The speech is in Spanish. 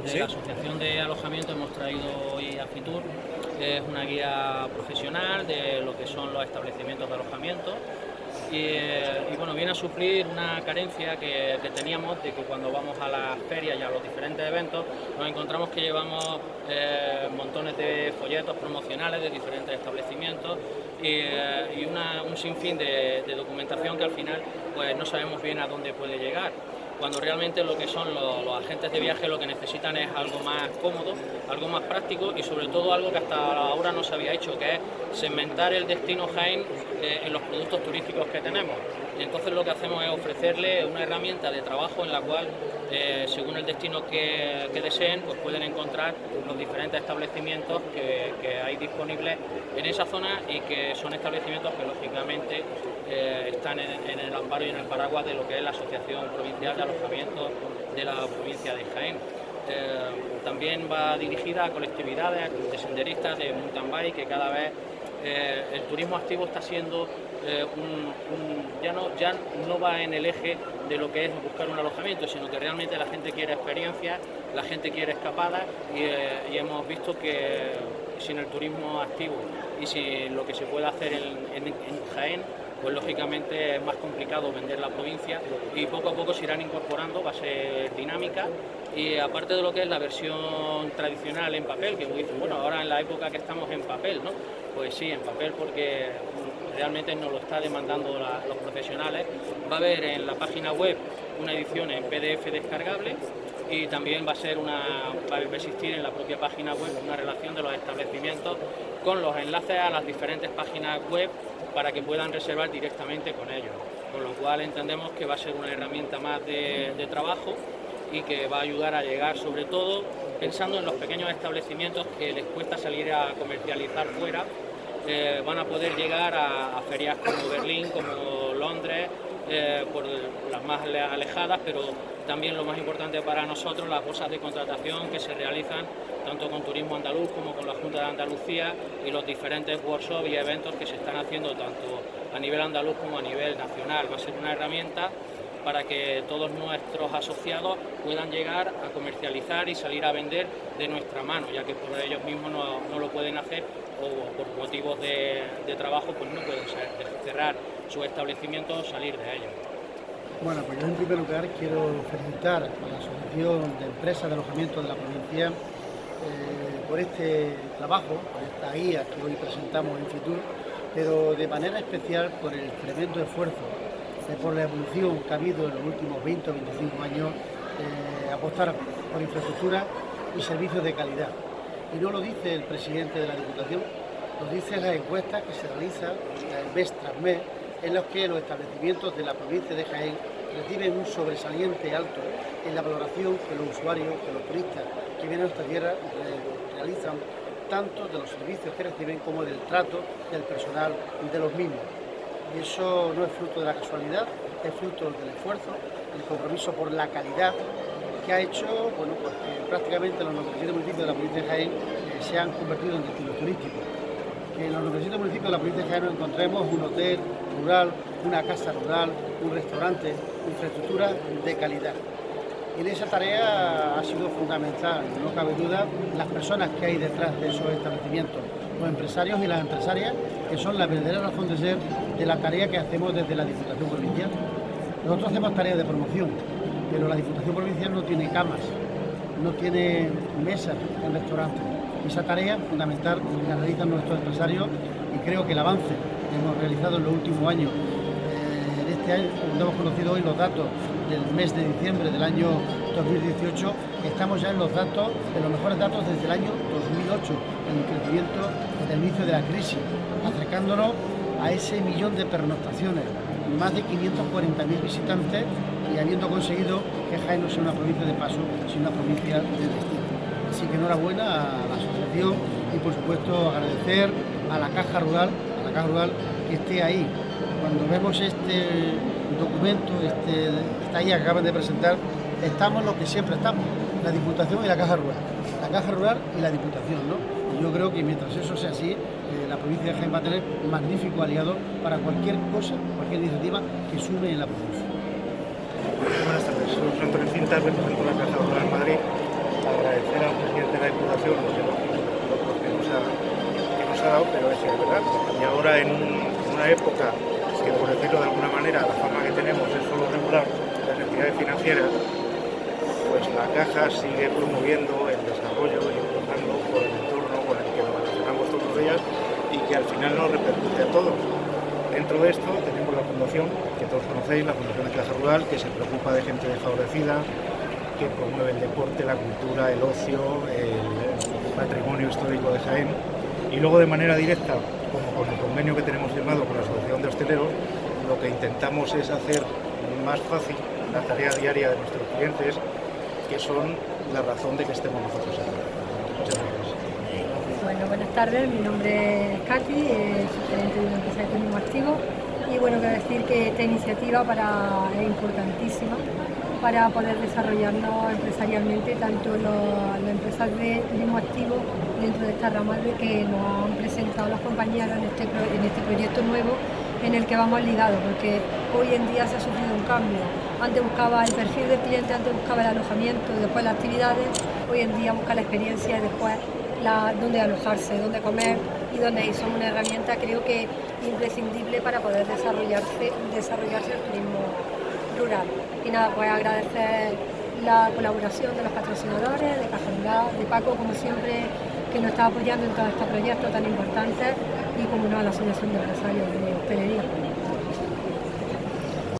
Desde la Asociación de Alojamiento hemos traído hoy a Fitur, es una guía profesional de lo que son los establecimientos de alojamiento. Y, bueno, viene a suplir una carencia que, teníamos de que cuando vamos a las ferias y a los diferentes eventos nos encontramos que llevamos eh, montones de folletos promocionales de diferentes establecimientos y, eh, un sinfín de, de documentación que al final pues no sabemos bien a dónde puede llegar cuando realmente lo que son los, agentes de viaje lo que necesitan es algo más cómodo, algo más práctico y sobre todo algo que hasta ahora no se había hecho, que es segmentar el destino Jaén eh, en los productos turísticos que tenemos. Y entonces lo que hacemos es ofrecerle una herramienta de trabajo en la cual, eh, según el destino que, deseen, pues pueden encontrar los diferentes establecimientos que, hay disponibles en esa zona y que son establecimientos que lógicamente eh, están en, el amparo y en el paraguas de lo que es la Asociación Provincial de Alojamiento de la provincia de Jaén. Eh, también va dirigida a colectividades, de senderistas, de mountain bike, que cada vez eh, el turismo activo está siendo un, ya, no, ya no va en el eje de lo que es buscar un alojamiento, sino que realmente la gente quiere experiencias, la gente quiere escapadas y, hemos visto que sin el turismo activo y si lo que se puede hacer en, en Jaén pues lógicamente es más complicado vender la provincia y poco a poco se irán incorporando, va a ser dinámica y aparte de lo que es la versión tradicional en papel, que dicen, bueno, ahora en la época que estamos en papel, ¿no? Pues sí, en papel porque realmente nos lo está demandando los profesionales. Va a haber en la página web una edición en PDF descargable y también va a ser una va a existir en la propia página web una relación de los establecimientos con los enlaces a las diferentes páginas web para que puedan reservar directamente con ellos. Con lo cual entendemos que va a ser una herramienta más de, trabajo y que va a ayudar a llegar sobre todo pensando en los pequeños establecimientos que les cuesta salir a comercializar fuera, eh, van a poder llegar a, ferias como Berlín, como Londres, eh, por las más alejadas, pero también lo más importante para nosotros, las bolsas de contratación que se realizan tanto con Turismo Andaluz como con la Junta de Andalucía y los diferentes workshops y eventos que se están haciendo tanto a nivel andaluz como a nivel nacional. Va a ser una herramienta para que todos nuestros asociados puedan llegar a comercializar y salir a vender de nuestra mano, ya que por ellos mismos no, lo pueden hacer o por motivos de, trabajo pues no pueden cerrar su establecimiento salir de ellos. Bueno, pues yo en primer lugar quiero felicitar a la Asociación de Empresas de Alojamiento de la provincia eh, por este trabajo, por esta guía que hoy presentamos en Fitur, pero de manera especial por el tremendo esfuerzo, por la evolución que ha habido en los últimos 20 o 25 años, eh, apostar por infraestructura y servicios de calidad. Y no lo dice el presidente de la Diputación, lo dicen las encuestas que se realizan mes tras mes en los que los establecimientos de la provincia de Jaén reciben un sobresaliente alto en la valoración que los usuarios, que los turistas que vienen a nuestra tierra realizan tanto de los servicios que reciben como del trato del personal de los mismos. Y eso no es fruto de la casualidad, es fruto del esfuerzo, del compromiso por la calidad que ha hecho bueno, pues, que prácticamente los 97 municipios de la provincia de Jaén eh, se han convertido en destinos turísticos. Que en los 97 municipios de la provincia de Jaén encontremos un hotel rural, una casa rural, un restaurante, infraestructura de calidad. En esa tarea ha sido fundamental, no cabe duda, las personas que hay detrás de esos establecimientos, los empresarios y las empresarias, que son la verdadera razón de ser de la tarea que hacemos desde la Diputación Provincial. Nosotros hacemos tareas de promoción, pero la Diputación Provincial no tiene camas, no tiene mesas en restaurantes. Esa tarea fundamental la realizan nuestros empresarios y creo que el avance que hemos realizado en los últimos años este año, hemos conocido hoy los datos del mes de diciembre del año 2018, estamos ya en los datos, en los mejores datos desde el año 2008, en el crecimiento desde el inicio de la crisis, acercándonos a ese millón de pernoctaciones, más de 540.000 visitantes y habiendo conseguido que Jaén no sea una provincia de paso, sino una provincia de destino. Así que enhorabuena a la asociación y por supuesto agradecer a la Caja Rural, a la Caja Rural que esté ahí cuando vemos este documento, este, esta guía que acaban de presentar, estamos lo que siempre estamos, la Diputación y la Caja Rural. La Caja Rural y la Diputación, ¿no? Y yo creo que mientras eso sea así, eh, la provincia de Jaén va a tener un magnífico aliado para cualquier cosa, cualquier iniciativa que sume en la provincia. Buenas tardes, soy Antonio Cintas, represento la Caja Rural Madrid Y ahora en, una época que, por decirlo de alguna manera, la fama que tenemos es solo regular las entidades financieras, pues la caja sigue promoviendo el desarrollo y empujando por el entorno con el que nos relacionamos todos los días y que al final nos repercute a todos. Dentro de esto tenemos la fundación, que todos conocéis, la Fundación de Caja Rural, que se preocupa de gente desfavorecida, que promueve el deporte, la cultura, el ocio, el patrimonio histórico de Jaén. Y luego de manera directa, como con el convenio que tenemos firmado con la Asociación de Hosteleros, lo que intentamos es hacer más fácil la tarea diaria de nuestros clientes, que son la razón de que estemos nosotros aquí. Muchas gracias. Bueno, buenas tardes, mi nombre es Katy, soy gerente de una empresa de turismo activo y bueno, quiero decir que esta iniciativa para, es importantísima para poder desarrollarnos empresarialmente, tanto las empresas de turismo activo dentro de esta rama que nos han presentado las compañeras en este, en este proyecto nuevo en el que vamos ligados, porque hoy en día se ha sufrido un cambio. Antes buscaba el perfil del cliente, antes buscaba el alojamiento después las actividades, hoy en día busca la experiencia y después la, dónde alojarse, dónde comer y dónde ir. Son una herramienta creo que imprescindible para poder desarrollarse, desarrollarse el turismo rural. Y nada, pues agradecer la colaboración de los patrocinadores, de Caja de Paco, como siempre, que nos está apoyando en todo este proyecto tan importante y como no la Asociación de Empresarios de Hostelería.